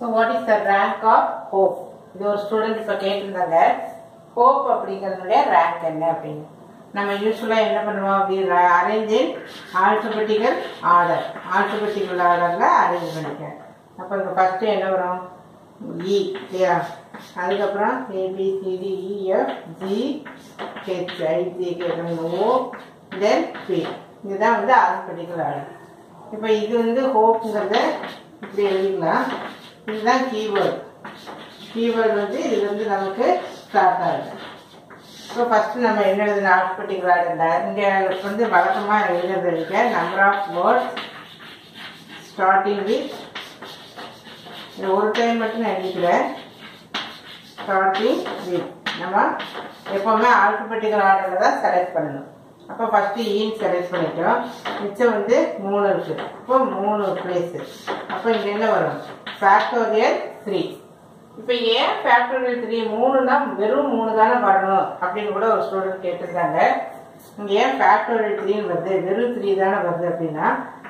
So what is the rank of hope இது ஒரு student இப்போ கேட்டிருந்தாங்க. ஹோப் அப்படிங்கிறதுடைய ரேங்க் என்ன அப்படின்னு. நம்ம யூஸ்ஃபுல்லாக என்ன பண்ணுவோம் அப்படின்னு அரேஞ்சு இன் ஆர்டர் ஆல்பபெட்டிக்கல் ஆர்டரில் அரேஞ்ச் பண்ணிட்டேன் அப்போ இங்கே ஃபஸ்ட்டு என்ன வரும்? E, இ இல்லையா அதுக்கப்புறம் A B C D E F G H I G O then P இதுதான் வந்து ஆல்பபெட்டிக்கல் ஆர்டர் இப்போ இது வந்து ஹோப்புங்கிறத இப்படி எழுதிக்கலாம். இதுதான் கீவேர்டு கீவேர்டு வந்து இது வந்து நமக்கு ஸ்டார்ட் ஆகுது. ஸோ ஃபஸ்ட்டு நம்ம என்ன எழுதுன ஆல்பபெட்டிக்கல் ஆர்டர் இங்கே வந்து வழக்கமாக எழுதுறது இருக்க number of words starting with இது ஒரு டைம் மட்டும் நான் எழுதிக்கிறேன். ஸ்டார்டிங் வித் நம்ம எப்போவுமே ஆல்பபெட்டிக்கல் ஆர்டரில் தான் செலக்ட் பண்ணணும். அப்போ ஃபஸ்ட்டு ஈன்னு e செலக்ட் பண்ணிட்டோம் மிச்சம் வந்து மூணு இருக்குது அப்போ மூணு பிளேஸு அப்போ இங்கே என்ன வரும்? ஃபேக்டோரியல் த்ரீ இப்போ ஏன் ஃபேக்டோரியல் த்ரீ மூணுனா வெறும் மூணு தானே வரணும்? அப்படின்னு கூட ஒரு ஸ்டூடெண்ட் கேட்டிருந்தாங்க இங்கே ஏன் ஃபேக்டோரியல் த்ரீன்னு வருது? வெறும் த்ரீ தானே வருது அப்படின்னா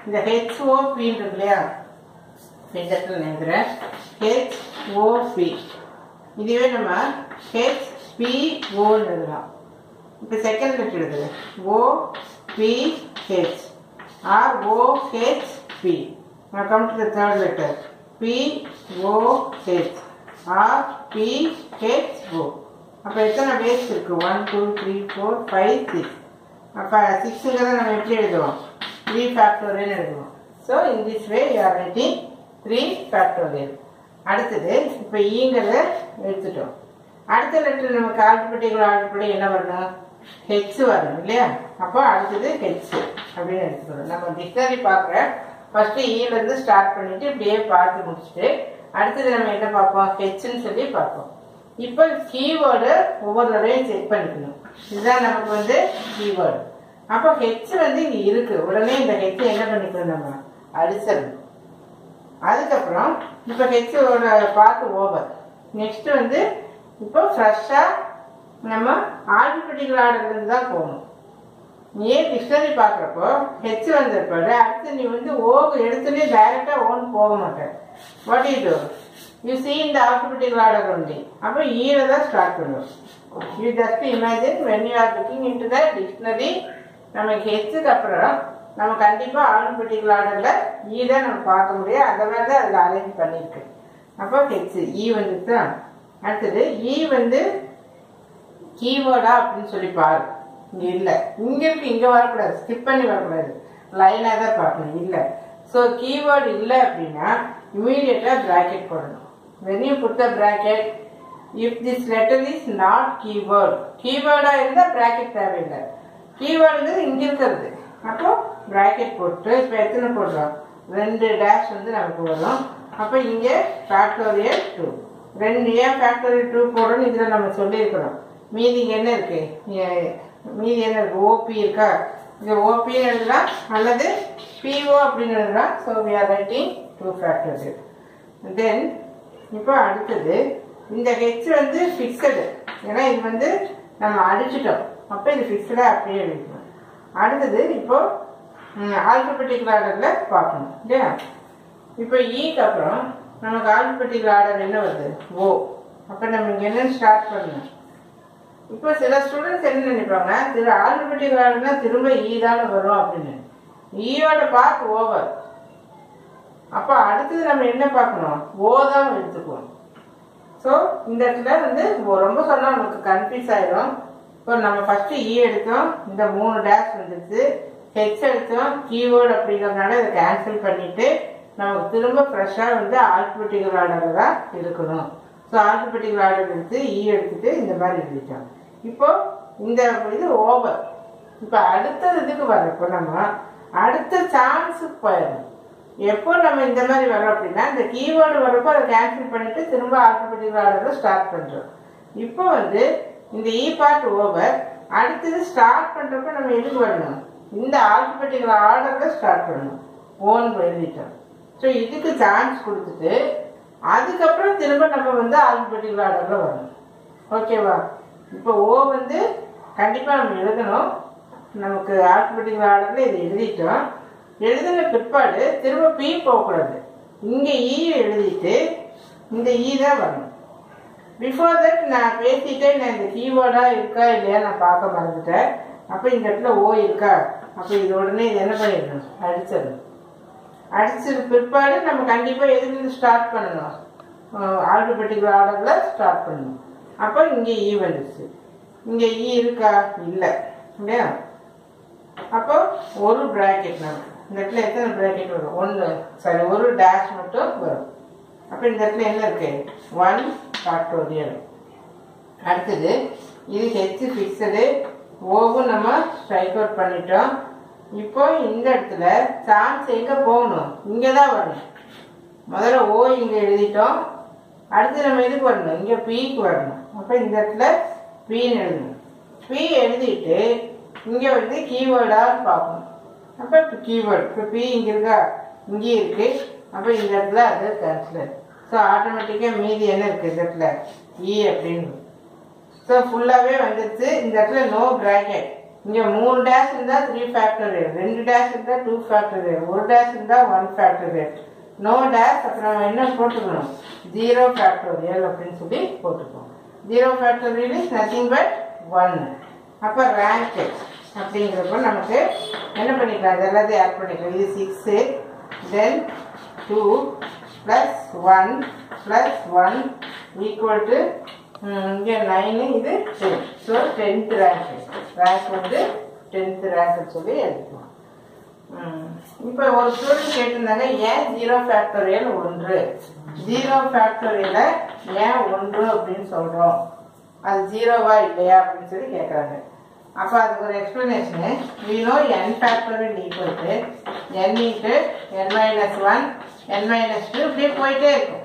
இந்த ஹெச்ஓபின்னு இருக்கு இல்லையா? இடத்துல நினைக்கிறேன். ஹெச்ஓபி இதுவே நம்ம ஹெச்பிஓன்னு எழுதலாம். இப்போ second letter எழுதுது O P H R O H P come to the third letter P O H R P H O அப்போ எத்தனை வேஸ்ட் இருக்கு? One two three four five six அப்போ சிக்ஸுங்கிறத நம்ம எப்படி எழுதுவோம்? த்ரீ ஃபேக்டோரியல் எழுதுவோம். So in this way you are writing three factorial அடுத்தது இப்போ ஈங்கிறத எடுத்துட்டோம். அடுத்த லெட்டர் நமக்கு ஆல்பபெட்டிக்கல் ஆல்பபடி என்ன வரணும் ஹெச் வரணும் இல்லையா? அப்போ அடுத்தது ஹெச் அப்படின்னு எடுத்துக்கணும். நம்ம டிக்ஷனரி பார்க்குற ஃபர்ஸ்ட் ஈலேருந்து ஸ்டார்ட் பண்ணிட்டு இப்படியே பார்த்து முடிச்சுட்டு அடுத்தது நம்ம என்ன பார்ப்போம்? ஹெச்னு சொல்லி பார்ப்போம். இப்போ கீவேர்டு ஒவ்வொரு தடவையும் செக் பண்ணிக்கணும். இதுதான் நமக்கு வந்து கீவேர்டு அப்போ ஹெச் வந்து இங்கே இருக்கு. உடனே இந்த ஹெச் என்ன பண்ணிக்கணும் நம்ம? அடிச்சிடணும். அதுக்கப்புறம் இப்போ ஹெச்சோட பார்த்து ஓவர் நெக்ஸ்ட் வந்து இப்போ ஃப்ரெஷ்ஷாக நம்ம ஆல்பபெட்டிக்கல் ஆர்டர்லேருந்து தான் போகணும். நீ டிக்ஷனரி பார்க்குறப்போ ஹெச் வந்திருப்பாரு அடுத்து நீ வந்து ஓ எடுத்துலேயே டைரெக்டாக ஓன் போக மாட்டேன். What you do you see இந்த ஆல்பபெட்டிக்கல் ஆர்டர் ஒன்லி அப்போ ஈர e தான் ஸ்டார்ட் பண்ணுவோம். You just imagine when you are looking into the dictionary நமக்கு ஹெச்சுக்கு அப்புறம் நம்ம கண்டிப்பாக ஆல்பபெட்டிக்கல் ஆர்டரில் e ஈ தான் நம்ம பார்க்க முடியும். அதை மாதிரி தான் அதில் அரேஞ்ச் பண்ணியிருக்கு அப்போ ஹெச் ஈ e வந்துட்டு அடுத்தது ஈ வந்து கீவேர்டா அப்படின்னு சொல்லி பாரு. இங்கே இல்லை. இங்கே இருக்கு இங்கே வரக்கூடாது. ஸ்கிப் பண்ணி வரக்கூடாது. லைனாக தான் பார்க்கணும். இல்லை. ஸோ கீவேர்டு இல்லை அப்படின்னா இமீடியட்டாக ப்ராக்கெட் போடணும். When you put the bracket if this letter is not keyword. கீவேர்டாக இருந்தால் ப்ராக்கெட் தேவையில்லை. கீவேர்டுங்கிறது இங்கே இருக்கிறது. அப்போ ப்ராக்கெட் போட்டு இப்போ எத்தனை போடுறோம்? ரெண்டு டேஷ் வந்து நமக்கு வரும். அப்போ இங்கே ஃபேக்டோரியல் டூ ரெண்டு ஏன் ஃபேக்டோரியல் டூ போடணும் இதில் நம்ம சொல்லியிருக்கிறோம். மீதி என்ன இருக்கு? மீதி என்ன இருக்கு? ஓபி இருக்கா? இது ஓபின்னு எழுதலாம் அல்லது பிஓ அப்படின்னு எழுதலாம் so we are writing two factors then இப்போ அடுத்தது இந்த ஹெச் வந்து ஃபிக்ஸடு ஏன்னா இது வந்து நம்ம அடிச்சிட்டோம். அப்போ இது ஃபிக்ஸடாக அப்படியே எழுதிக்கணும் அடுத்தது இப்போ ஆல்பபெட்டிக் ஆர்டரில் பார்க்கணும். இல்லையா? இப்போ e ஈக்கு அப்புறம் நமக்கு ஆல்பபெட்டிக் ஆர்டர் என்ன வருது? ஓ அப்போ நம்ம இங்கே என்னன்னு ஸ்டார்ட் பண்ணணும். இப்போ சில ஸ்டூடெண்ட்ஸ் என்ன நினைப்பாங்க? திரு ஆல்பபெட்டிக்கல் ஆர்டர்னா திரும்ப ஈ தானே வரும் அப்படின்னு. E ஈயோட பார்க் ஓவர் அப்போ அடுத்தது நம்ம என்ன பார்க்கணும்? ஓ தான் எடுத்துக்குவோம். ஸோ இந்த இடத்துல வந்து ரொம்ப சொன்னால் நமக்கு கன்ஃபியூஸ் ஆயிடும் இப்போ நம்ம ஃபஸ்ட்டு இ e எடுத்தோம் இந்த மூணு டேஷ் வந்துருச்சு. ஹெச் எடுத்தோம் கீவேர்டு அப்படிங்கிறதுனால இதை கேன்சல் பண்ணிவிட்டு நமக்கு திரும்ப ஃப்ரெஷ்ஷாக வந்து ஆல்பபெட்டிக்கல் ஆர்டரில் தான் இருக்கணும் ஸோ ஆல்பபெட்டிக்கல் ஆர்டர் எடுத்து ஈ எடுத்துகிட்டு இந்த மாதிரி எழுதிட்டோம். இப்போ இந்த இது ஓவர் இப்போ அடுத்த இதுக்கு வரப்போ நம்ம அடுத்த சான்ஸுக்கு போயிடணும். எப்போ நம்ம இந்த மாதிரி வரோம் அப்படின்னா இந்த கீவேர்டு வரப்போ அதை கேன்சல் பண்ணிட்டு திரும்ப ஆல்பபெட்டிக்கல் ஆர்டரில் ஸ்டார்ட் பண்ணுறோம் இப்போ வந்து இந்த இ பார்ட் ஓவர் அடுத்தது ஸ்டார்ட் பண்ணுறப்ப நம்ம எதுக்கு வரணும்? இந்த ஆல்பபெட்டிக்கல் ஆர்டரில் ஸ்டார்ட் பண்ணணும். ஓன் எழுதிட்டோம் ஸோ இதுக்கு சான்ஸ் கொடுத்துட்டு அதுக்கப்புறம் திரும்ப நம்ம வந்து ஆல்பபெட்டிக்கல் ஆர்டரில் வரணும். ஓகேவா இப்போ ஓ வந்து கண்டிப்பாக நம்ம எழுதணும். நமக்கு ஆல்பபெட்டிக்கல் ஆர்டரில் இது எழுதிட்டோம். எழுதின பிற்பாடு திரும்ப பி போகக்கூடாது. இங்கே ஈ e எழுதிட்டு இந்த ஈ தான் வரணும். பிஃபோர் தட் நான் பேசிட்டே நான் இந்த கீபோர்டாக இருக்கா இல்லையா நான் பார்க்க மறந்துட்டேன். அப்போ இந்த இடத்துல ஓ இருக்கா? அப்போ இது உடனே இது என்ன பண்ணிடணும்? அடிச்சிடணும். அடிச்சது பிற்பாடு நம்ம கண்டிப்பாக எதுலேருந்து ஸ்டார்ட் பண்ணணும்? ஆல்பபெட்டிக்கல் ஆர்டரில் ஸ்டார்ட் பண்ணணும். அப்போ இங்கே ஈ e வந்துச்சு. இங்கே ஈ e இருக்கா? இல்லை. இல்லையா அப்போ ஒரு ப்ராக்கெட் நமக்கு இந்த இடத்துல எத்தனை ப்ராக்கெட் வரும்? ஒன்று சாரி ஒரு டேஷ் மட்டும் வரும். அப்போ இந்த இடத்துல என்ன இருக்கு? ஒன் ஃபேக்டோரியல் அடுத்தது இது ஹெச் ஃபிக்ஸடு ஓவும் நம்ம ஸ்ட்ரைக் அவுட் பண்ணிட்டோம். இப்போ இந்த இடத்துல சான்ஸ் எங்கே போகணும்? இங்கே தான் வரணும். முதல்ல ஓ இங்கே எழுதிட்டோம். அடுத்து நம்ம எதுக்கு வரணும்? இங்கே பிக்கு வரணும். அப்போ இந்த இடத்துல பின்னு எழுதணும். பி எழுதிட்டு இங்கே வந்து கீவேர்டாக பார்க்கணும். அப்போ இப்போ கீவேர்டு இப்போ பி இங்கே இருக்கா? இங்கேயும் இருக்குது அப்போ இந்த இடத்துல அது கேன்சலர் ஸோ ஆட்டோமேட்டிக்காக மீதி என்ன இருக்குது இந்த இடத்துல? இ அப்படின்னு. ஸோ ஃபுல்லாகவே வந்துடுச்சு இந்த இடத்துல நோ ப்ராக்கெட் இங்கே மூணு டேஷ் இருந்தால் த்ரீ ஃபேக்டரியல் ரெண்டு டேஷ் இருந்தால் டூ ஃபேக்டரியல் ஒரு டேஷ் இருந்தால் ஒன் ஃபேக்டரியல் நோ டேஷ் அப்புறம் என்ன போட்டுக்கணும்? ஜீரோ ஃபேக்டோரியல் அப்படின்னு சொல்லி போட்டுக்கணும் zero factorial is nothing but one அப்போ ரேங்க் அப்படிங்கிறப்ப நமக்கு என்ன பண்ணிக்கலாம்? இது எல்லாத்தையும் ஆட் பண்ணிக்கலாம். இது six then two plus one plus one equal to இங்கே நைனு இது ten so tenth rank rank வந்து டென்த் ரேங்க்னு சொல்லி எடுத்துக்கலாம் இப்போ ஒரு ஸ்டூடெண்ட் கேட்டிருந்தாங்க ஏன் ஜீரோ ஃபேக்டோரியல் ஒன்று? ஜீரோ ஃபேக்டோரியல ஏன் ஒன்று அப்படின்னு சொல்கிறோம் அது ஜீரோவா இல்லையா அப்படின்னு சொல்லி கேட்குறாங்க அப்போ அதுக்கு ஒரு explanation we N n factorial equal to N into n minus one N minus two இப்படியே போயிட்டே இருக்கும்.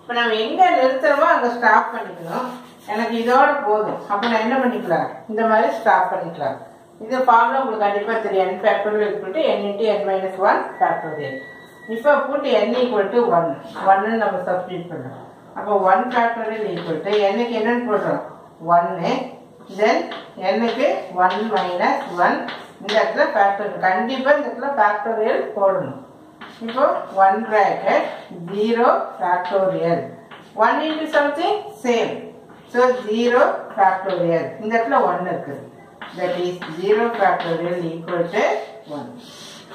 இப்போ நம்ம எங்கே நிறுத்துறோமோ அங்கே ஸ்டாப் பண்ணிக்கணும். எனக்கு இதோட போதும். அப்போ நான் என்ன பண்ணிக்கலாம்? இந்த மாதிரி ஸ்டாப் பண்ணிக்கலாம். இந்த ஃபார்முலா உங்களுக்கு கண்டிப்பாக தெரியும் N factorial equal to n into N minus one factorial இப்போ போட்டு என் ஈக்குவல் டு ஒன் ஒன்னு நம்ம சப்ஸ்டியூட் பண்ணோம் அப்போ ஒன் ஃபேக்டோரியல் ஈக்குவல் டு என்னக்கு என்னென்னு போடுறோம். ஒன்று தென் என்னுக்கு ஒன் மைனஸ் ஒன் இந்த இடத்துல ஃபேக்டோரியல் கண்டிப்பாக இந்த இடத்துல ஃபேக்டோரியல் போடணும். இப்போ one bracket zero factorial one into something same so zero factorial இந்த இடத்துல ஒன்று இருக்குது that is zero factorial equal to one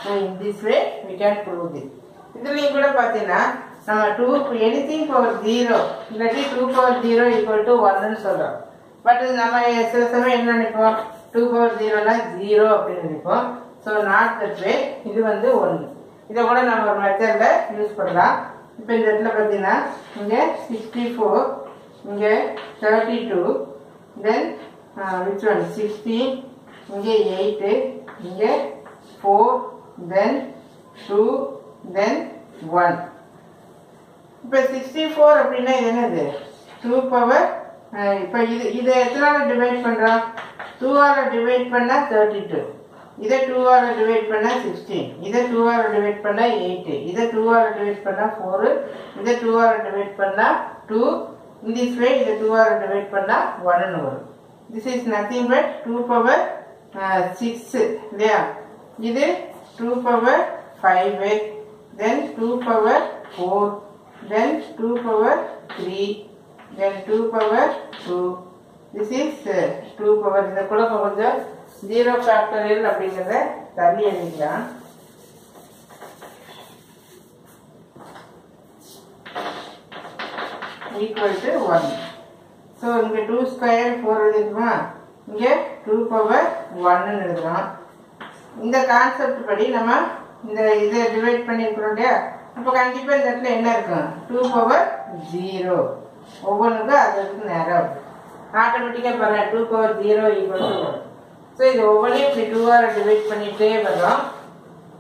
so in this way we can prove this இதுலேயும் கூட பார்த்தீங்கன்னா நம்ம two anything power zero இல்லாட்டி two power zero equal to ஒன்னு சொல்கிறோம் பட் நம்ம சில சமயம் என்ன நினைப்போம்? டூ பவர் ஜீரோனா ஜீரோ அப்படின்னு நினைப்போம். ஸோ நாட் தட் வே இது வந்து ஒன்று இதை கூட நம்ம ஒரு மெத்தடில் யூஸ் பண்ணலாம். இப்போ இந்த இடத்துல பார்த்தீங்கன்னா இங்கே சிக்ஸ்டி ஃபோர் இங்கே thirty two then which one? Sixteen இங்கே எயிட்டு இங்கே four then two then one இப்போ சிக்ஸ்டி ஃபோர் அப்படின்னா என்னது? டூ பவர் இப்போ இது இதை எத்தனால் டிவைட் பண்ணுறோம் டூவால் டிவைட் பண்ணால் தேர்ட்டி டூ இதை ஆல் டிவைட் பண்ணால் சிக்ஸ்டீன் இதை டூவால் டிவைட் பண்ணால் எயிட்டு இதை டூவால் டிவைட் பண்ணால் 4 இதை டூவால் டிவைட் பண்ணால் டூ in this way இதை ஆல் டிவைட் பண்ணால் 1 வரும் this is nothing but two power six இல்லையா இது two power five then two power four then two power three then two power two this is two power இந்த குழப்பம் கொஞ்சம் zero factorial அப்படிங்கிறத தள்ளி எழுதிக்கலாம். ஈக்குவல் டு ஒன் ஸோ இங்கே two square four எழுதிருக்குமா இங்கே டூ பவர் ஒன்னு எழுதுறோம். இந்த கான்செப்ட் படி நம்ம இந்த இதை டிவைட் பண்ணியிருக்கிறோம் இல்லையா? அப்போ கண்டிப்பாக இந்த இடத்துல என்ன இருக்கும்? டூ பவர் ஜீரோ ஒவ்வொன்றுக்கும் அது அதுக்கு நேரம். வரும் ஆட்டோமேட்டிக்காக பாருங்கள் two power zero equal to one so இது ஒவ்வொன்றையும் இப்படி டூவாக டிவைட் பண்ணிகிட்டே வரும்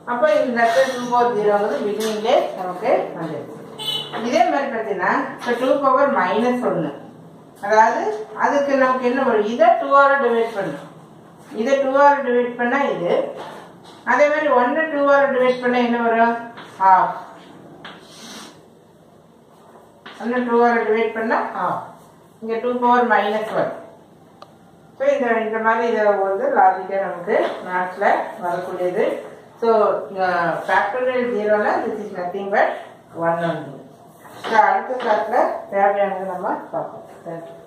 அப்போ இந்த இடத்துல டூ பவர் ஜீரோங்கிறது பிகினிங்லே நமக்கு வந்துடுச்சு இதே மாதிரி பார்த்தீங்கன்னா இப்போ டூ பவர் மைனஸ் ஒன்று அதாவது அதுக்கு நமக்கு என்ன வரும்? இதை டூவால் டிவைட் பண்ணும் இதை டூவால் டிவைட் பண்ணால் இது. அதே மாதிரி ஒன்று டூவால் டிவைட் பண்ணால் என்ன வரும்? ஹாஃப் ஒன்று டூவால் டிவைட் பண்ணால் ஆஃப் இங்கே two power minus one so இந்த இந்த மாதிரி இதை வந்து லாஜிக்காக நமக்கு மேக்ஸில் வரக்கூடியது. ஸோ ஃபேக்டரியல் ஜீரோவில் this is nothing but one ஒன்று அடுத்த கிளாஸில் தேவையானது நம்ம பார்ப்போம். தேங்க்யூ